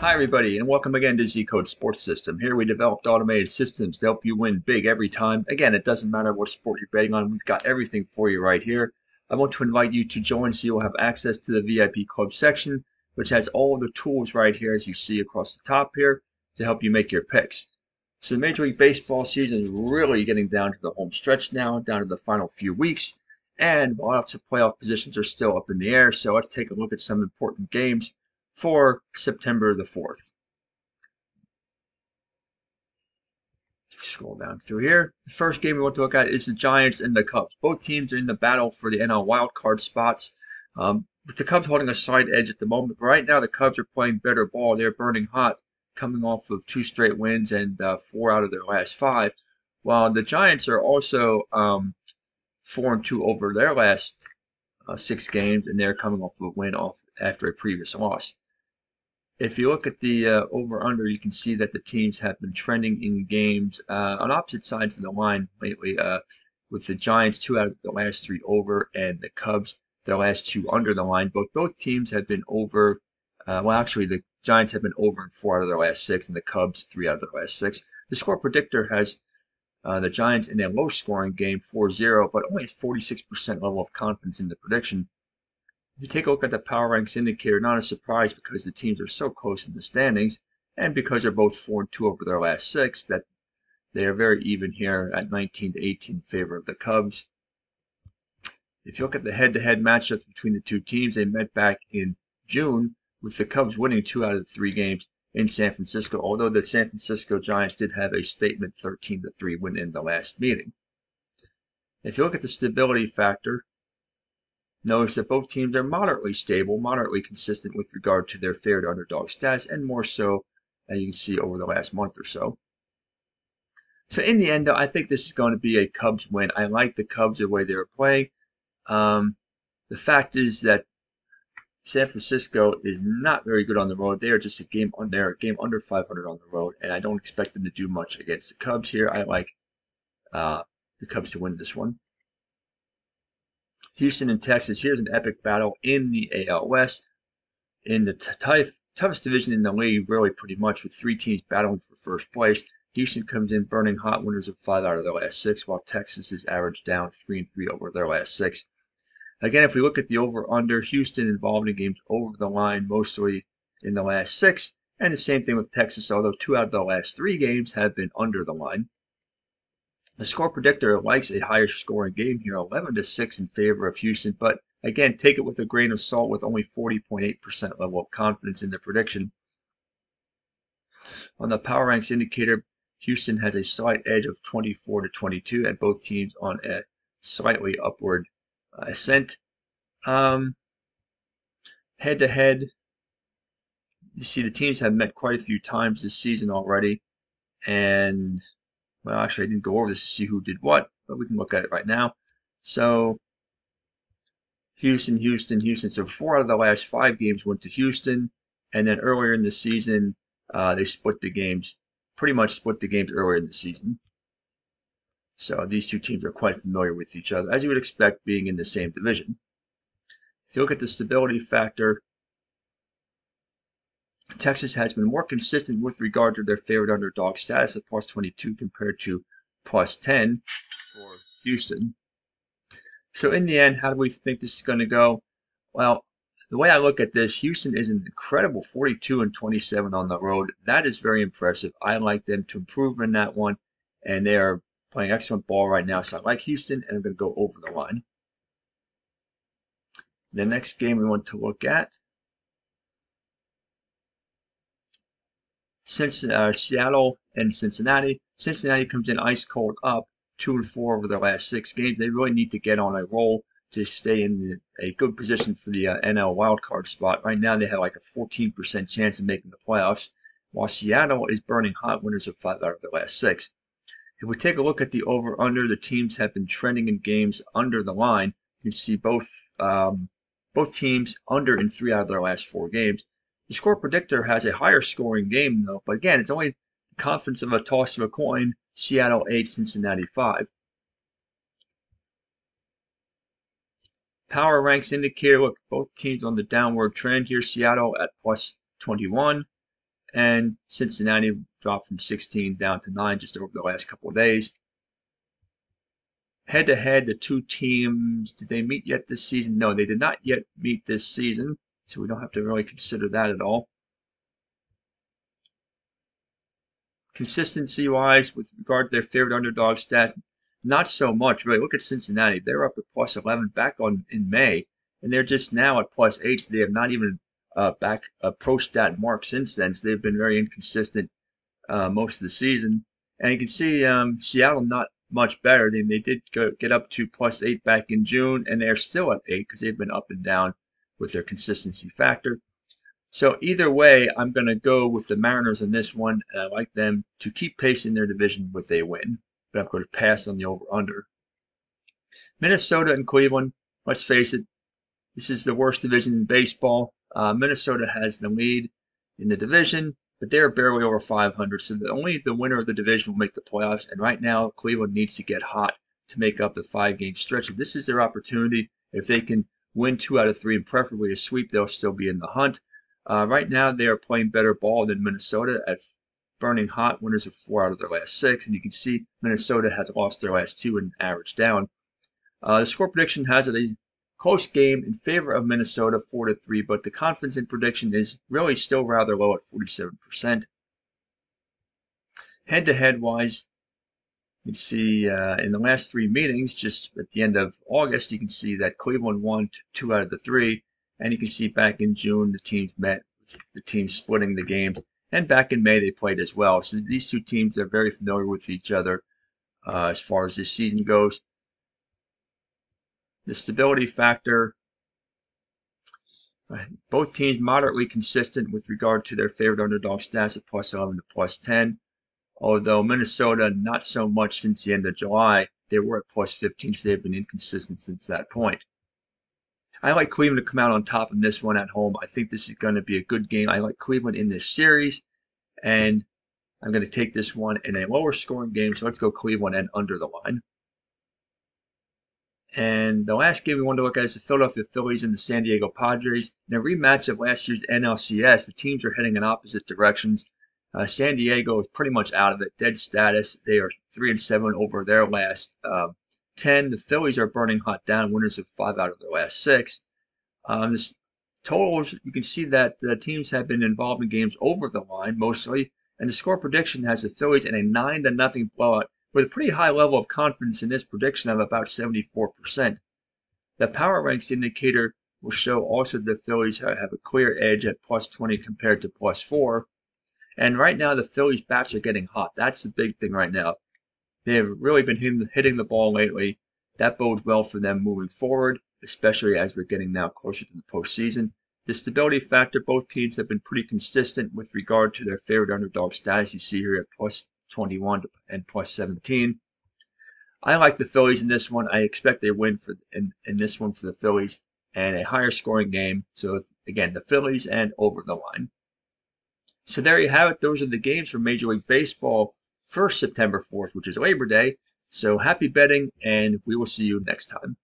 Hi, everybody, and welcome again to Z Code Sports System. Here we developed automated systems to help you win big every time. Again, it doesn't matter what sport you're betting on, we've got everything for you right here. I want to invite you to join so you'll have access to the VIP Club section, which has all of the tools right here, as you see across the top here, to help you make your picks. So the Major League Baseball season is really getting down to the home stretch now, down to the final few weeks, and lots of playoff positions are still up in the air. So let's take a look at some important games for September the 4th. Scroll down through here. The first game we want to look at is the Giants and the Cubs. Both teams are in the battle for the NL wildcard spots. Um, with the Cubs holding a slight edge at the moment, right now the Cubs are playing better ball. They're burning hot, coming off of two straight wins and uh, four out of their last five. While the Giants are also um, four and two over their last uh, six games, and they're coming off of a win off after a previous loss. If you look at the uh, over-under, you can see that the teams have been trending in games uh, on opposite sides of the line lately, uh, with the Giants two out of the last three over and the Cubs their last two under the line. Both both teams have been over. Uh, well, actually, the Giants have been over in four out of their last six, and the Cubs three out of their last six. The score predictor has uh, the Giants in a low-scoring game, 4-0, but only has 46% level of confidence in the prediction. If you take a look at the power ranks indicator, not a surprise because the teams are so close in the standings, and because they're both 4 and 2 over their last six, that they are very even here at 19 to 18 in favor of the Cubs. If you look at the head-to-head matchups between the two teams, they met back in June with the Cubs winning two out of the three games in San Francisco, although the San Francisco Giants did have a statement 13 to 3 win in the last meeting. If you look at the stability factor, Notice that both teams are moderately stable, moderately consistent with regard to their favored underdog status, and more so, as you can see, over the last month or so. So in the end, though, I think this is going to be a Cubs win. I like the Cubs the way they were playing. Um, the fact is that San Francisco is not very good on the road. They are just a game on there, a game under 500 on the road, and I don't expect them to do much against the Cubs here. I like uh, the Cubs to win this one. Houston and Texas. Here's an epic battle in the AL West. In the toughest division in the league, really pretty much, with three teams battling for first place. Houston comes in burning hot winners of five out of their last six, while Texas is averaged down three and three over their last six. Again, if we look at the over/under, Houston involved in games over the line mostly in the last six, and the same thing with Texas, although two out of the last three games have been under the line. The score predictor likes a higher scoring game here, 11 to 6 in favor of Houston, but again, take it with a grain of salt with only 40.8% level of confidence in the prediction. On the power ranks indicator, Houston has a slight edge of 24 to 22, and both teams on a slightly upward uh, ascent. Um, head to head, you see the teams have met quite a few times this season already, and well, actually, I didn't go over this to see who did what, but we can look at it right now. So, Houston, Houston, Houston. So, four out of the last five games went to Houston. And then earlier in the season, uh, they split the games, pretty much split the games earlier in the season. So, these two teams are quite familiar with each other, as you would expect being in the same division. If you look at the stability factor, Texas has been more consistent with regard to their favorite underdog status at plus 22 compared to plus 10 for Houston. So in the end, how do we think this is going to go? Well, the way I look at this, Houston is an incredible 42 and 27 on the road. That is very impressive. I like them to improve in that one, and they are playing excellent ball right now. So I like Houston, and I'm going to go over the line. The next game we want to look at uh, Seattle and Cincinnati. Cincinnati comes in ice cold up, two and four over their last six games. They really need to get on a roll to stay in a good position for the uh, NL wildcard spot. Right now, they have like a 14% chance of making the playoffs, while Seattle is burning hot winners of five out of their last six. If we take a look at the over/under, the teams have been trending in games under the line. You can see both um, both teams under in three out of their last four games. The score predictor has a higher scoring game, though, but again, it's only the confidence of a toss of a coin Seattle 8, Cincinnati 5. Power ranks indicator look, both teams on the downward trend here. Seattle at plus 21, and Cincinnati dropped from 16 down to 9 just over the last couple of days. Head to head, the two teams, did they meet yet this season? No, they did not yet meet this season, so we don't have to really consider that at all. Consistency wise, with regard to their favorite underdog stats, not so much really. Look at Cincinnati; they're up at plus 11 back on in May, and they're just now at plus eight. So they have not even uh, back a pro stat mark since then. So they've been very inconsistent uh, most of the season. And you can see um, Seattle not much better. They, they did go, get up to plus eight back in June, and they're still at eight because they've been up and down with their consistency factor. So either way, I'm going to go with the Mariners in this one, and I like them to keep pace in their division with a win but I'm going to pass on the over-under. Minnesota and Cleveland, let's face it, this is the worst division in baseball. Uh, Minnesota has the lead in the division, but they're barely over 500, so the, only the winner of the division will make the playoffs. And right now, Cleveland needs to get hot to make up the five-game stretch. If this is their opportunity, if they can win two out of three and preferably a sweep, they'll still be in the hunt. Uh, right now, they are playing better ball than Minnesota at burning hot, winners of four out of their last six. And you can see Minnesota has lost their last two and average down. Uh, the score prediction has it a close game in favor of Minnesota, four to three, but the confidence in prediction is really still rather low at 47%. Head-to-head wise, you can see uh, in the last three meetings, just at the end of August, you can see that Cleveland won two out of the three, and you can see back in June the teams met, the teams splitting the games. And back in May, they played as well. So these two teams are very familiar with each other uh, as far as this season goes. The stability factor, uh, both teams moderately consistent with regard to their favorite underdog stats at plus 11 to plus 10. Although Minnesota, not so much since the end of July. They were at plus 15, so they've been inconsistent since that point. I like Cleveland to come out on top in this one at home. I think this is going to be a good game. I like Cleveland in this series, and I'm going to take this one in a lower scoring game. So let's go Cleveland and under the line. And the last game we want to look at is the Philadelphia Phillies and the San Diego Padres. In a rematch of last year's NLCS, the teams are heading in opposite directions. Uh, San Diego is pretty much out of it, dead status. They are three and seven over their last uh, 10. The Phillies are burning hot down, winners of five out of their last six. Um, this totals, you can see that the teams have been involved in games over the line mostly, and the score prediction has the Phillies in a 9 to nothing blowout with a pretty high level of confidence in this prediction of about 74%. The power ranks indicator will show also the Phillies have a clear edge at plus 20 compared to plus 4. And right now, the Phillies' bats are getting hot. That's the big thing right now. They have really been hitting, hitting the ball lately. That bodes well for them moving forward, especially as we're getting now closer to the postseason. The stability factor, both teams have been pretty consistent with regard to their favorite underdog status. You see here at plus 21 and plus 17. I like the Phillies in this one. I expect a win for in, in this one for the Phillies and a higher scoring game. So again, the Phillies and over the line. So there you have it. Those are the games for Major League Baseball first September 4th, which is Labor Day. So happy betting, and we will see you next time.